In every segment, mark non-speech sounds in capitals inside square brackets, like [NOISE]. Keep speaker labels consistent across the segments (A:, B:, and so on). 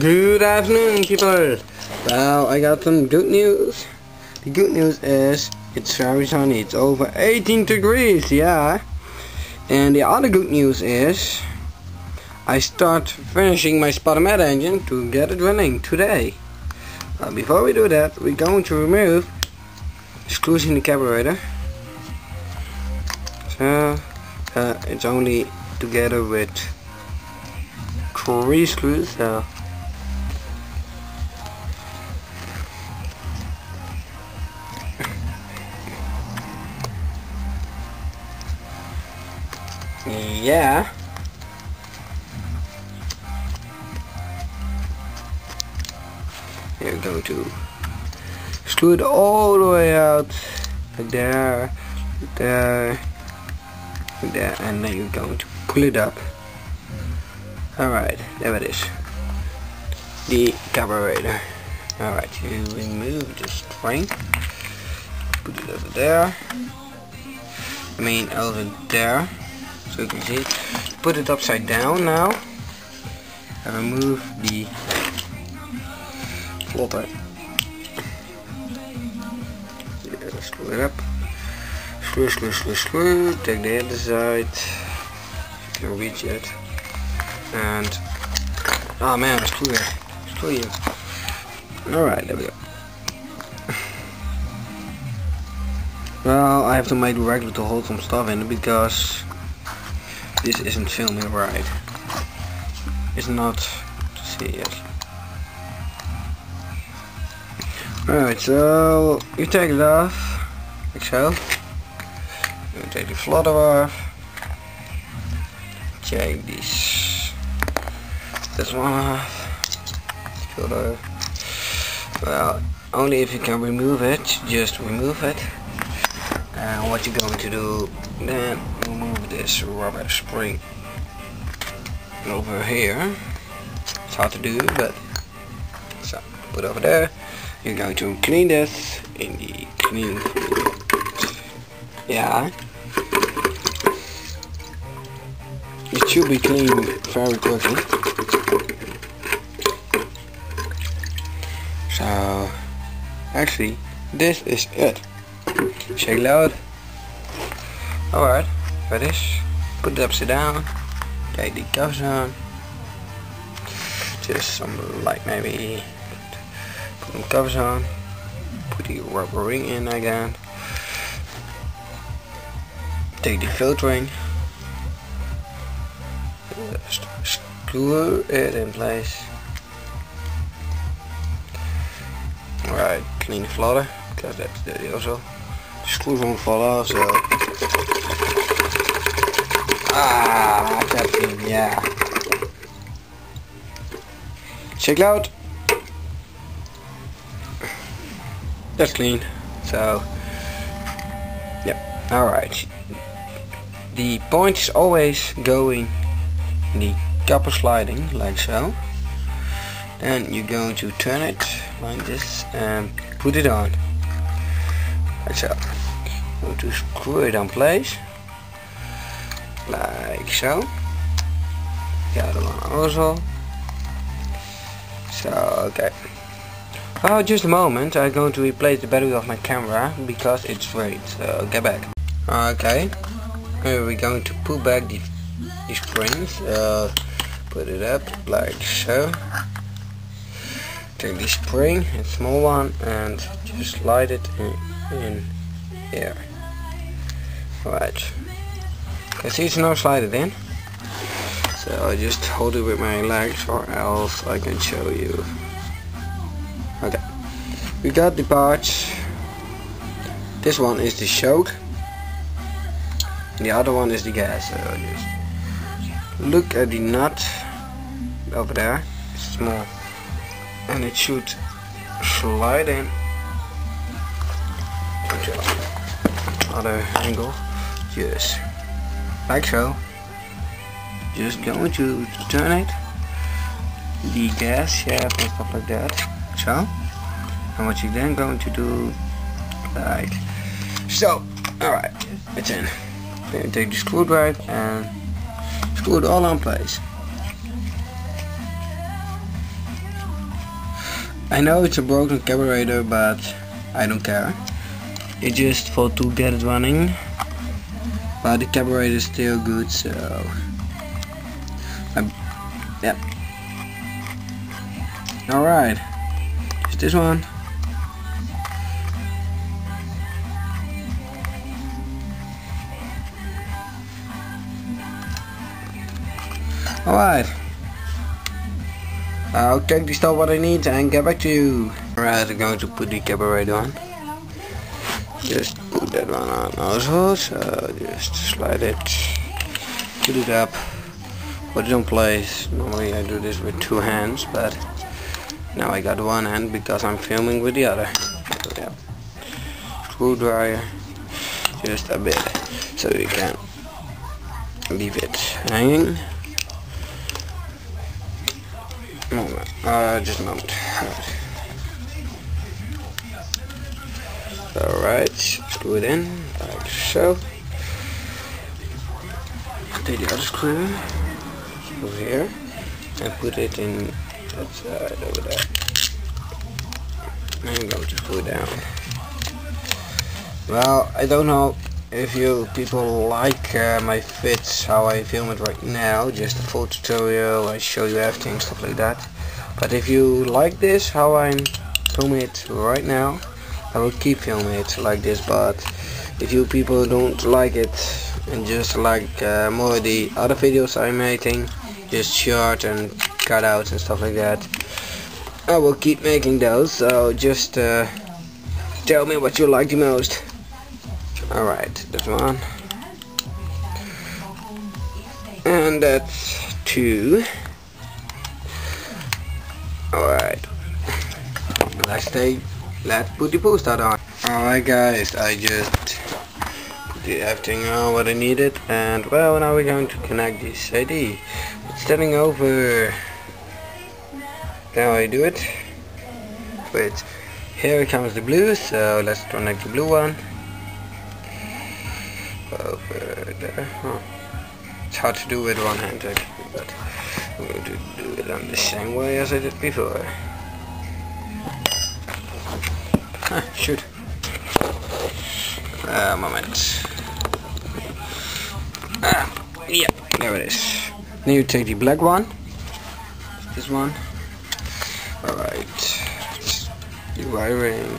A: Good afternoon, people. Well, I got some good news. The good news is it's very sunny. It's over 18 degrees, yeah. And the other good news is I start finishing my Spartamet engine to get it running today. But before we do that, we're going to remove screws in the carburetor. So, uh, it's only together with three screws, so Yeah. You're going to screw it all the way out, there, there, there, and then you're going to pull it up. Alright, there it is. The carburetor. Alright, you remove the spring, put it over there. I mean over there so you can see put it upside down now. And remove the floater yeah, screw it up. Screw screw screw screw. Take the other side. Can reach it. And oh man screw it. Screw alright there we go. [LAUGHS] Well I have to make the regulator to hold some stuff in because this isn't filming right. It's not to see yet. Alright, so you take it off, like so. You take the flutter off. Take this this one off. Filter. Well, only if you can remove it, just remove it. And what you're going to do then this rubber spring over here. It's hard to do but so put over there. You're going to clean this in the clean yeah it should be clean very quickly. So actually this is it. Shake loud. Alright, finish. Put it upside down. Take the covers on. Just some light maybe. Put some covers on. Put the rubber ring in again. Take the filtering. Just screw it in place. Alright, clean the flutter because that's dirty also. The screws won't fall off so Ah, that yeah. Check out. That's clean. So, yep. Alright. The point is always going in the copper sliding, like so. Then you're going to turn it like this and put it on. Like so. Going to screw it on place like so the other one also so okay. Well just a moment. I'm going to replace the battery of my camera because it's frayed so get back. Okay. Here we're going to put back the, the springs uh, put it up like so. Take the spring a small one and just slide it in, in here. Alright See it's now slide it in. So I just hold it with my legs or else I can show you. Okay. We got the parts. This one is the choke. The other one is the gas. So just look at the nut over there. It's small. And it should slide in. Other angle. Yes like so just going to turn it the gas shaft and stuff like that so and what you're then going to do like so alright it's in then take the screwdriver and screw it all in place I know it's a broken carburetor, but I don't care. It just for to get it running. But the carburetor is still good, so... I'm, yep. Alright. just this one? Alright. I'll check the stuff what I need and get back to you. Alright, I'm going to put the carburetor on. Just that one on also, so just slide it, put it up, put it in place. Normally I do this with two hands, but now I got one hand because I'm filming with the other. Yeah, screwdriver, just a bit, so you can leave it hanging. Moment, uh, just a moment. Alright, screw it in, like so. Take the other screw over here and put it in that side over there. I'm going to screw down. Well, I don't know if you people like uh, my fits, how I film it right now, just a full tutorial, I show you everything, stuff like that. But if you like this, how I'm filming it right now, I will keep filming it like this, but if you people don't like it and just like uh, more of the other videos I'm making, just short and cutouts and stuff like that, I will keep making those, so just uh, tell me what you like the most. Alright, that's one. And that's two. Alright. Let's take let's put the poster on. Alright guys, I just put everything on what I needed and well now we're going to connect this CD. It's turning over. Now I do it. Wait, here comes the blue, so let's connect the blue one over there. Huh. It's hard to do with one hand but I'm going to do it on the same way as I did before. [LAUGHS] Shoot. A uh, moment. Ah, yeah, there it is. Now you take the black one. This one. Alright. The wiring.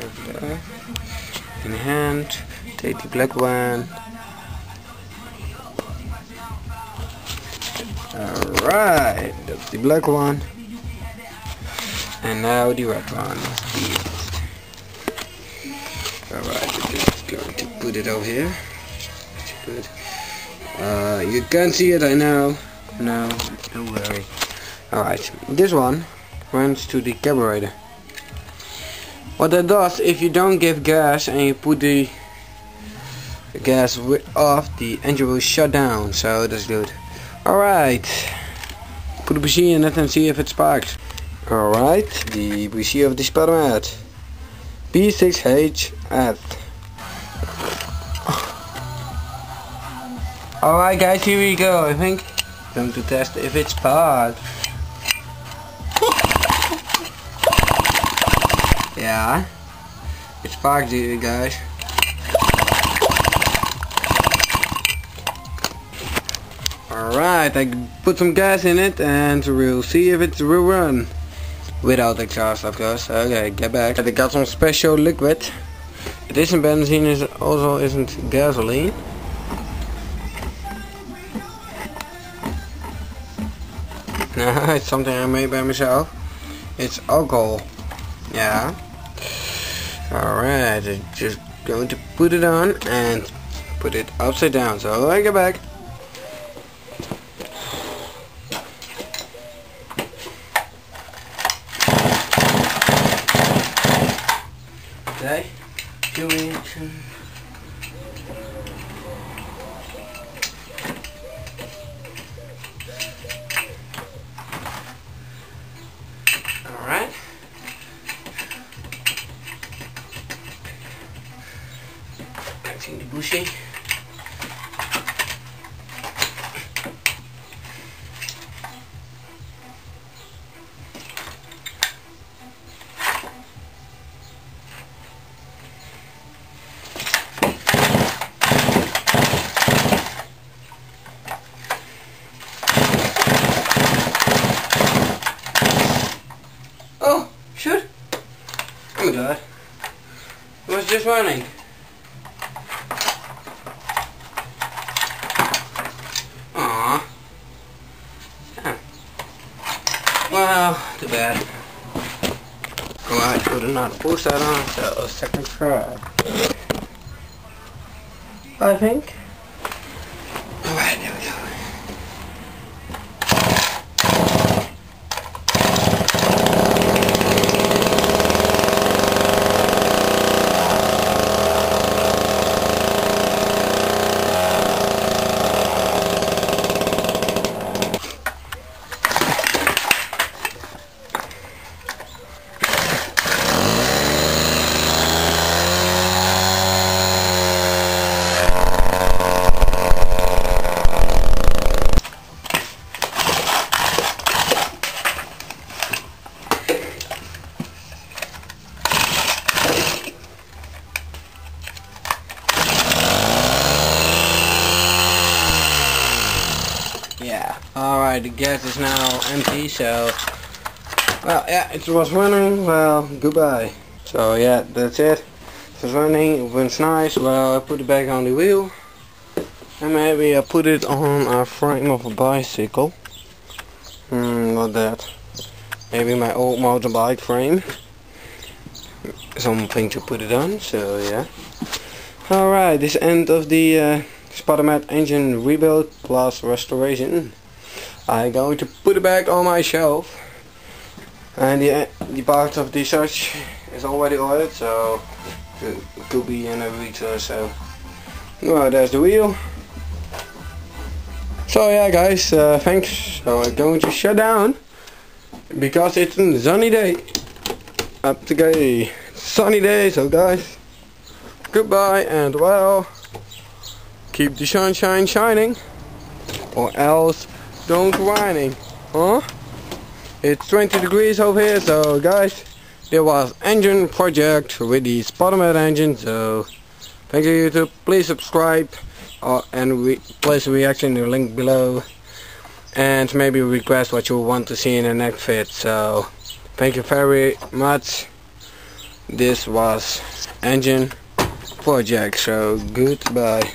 A: In hand. Take the black one. Alright, that's the black one. And now the red one. Alright, we're just going to put it over here. Good. Uh, you can't see it, I know. No, don't worry. Alright, this one runs to the carburetor. What that does, if you don't give gas and you put the gas off, the engine will shut down, so that's good. Alright. Put the bougie in it and see if it sparks. Alright, the bougie of the Spartamet. B6HF. Alright guys, here we go. I think I'm going to test if it's bad. yeah. It's here guys. Alright, I put some gas in it and we'll see if it will run. Without exhaust of course. Okay, get back. I got some special liquid. It isn't benzene, it also isn't gasoline. [LAUGHS] It's something I made by myself. It's alcohol. Yeah. Alright, just going to put it on and put it upside down. So I get back. Oh, shoot! Oh my god. Was just running? Alright, put another push that on, so second try. I think. Alright, the gas is now empty, so... Well, yeah, it was running, well, goodbye. So yeah, that's it. It was running, it was nice, well, I put it back on the wheel. And maybe I put it on a frame of a bicycle. Hmm, not that. Maybe my old motorbike frame. Something to put it on, so yeah. Alright, this end of the uh, engine rebuild plus restoration. I'm going to put it back on my shelf. And the, the part of the search is already ordered, so it could be in a week or so. Well, there's the wheel. So yeah guys, uh, thanks. So I'm going to shut down because it's a sunny day. Up today. Sunny day, so guys, goodbye and well, keep the sunshine shining or else don't whining, huh? It's 20 degrees over here, so guys, there was engine project with the Spartamet engine, so thank you YouTube, please subscribe uh, and we place a reaction in the link below and maybe request what you want to see in the next vid, so thank you very much. This was engine project, so goodbye.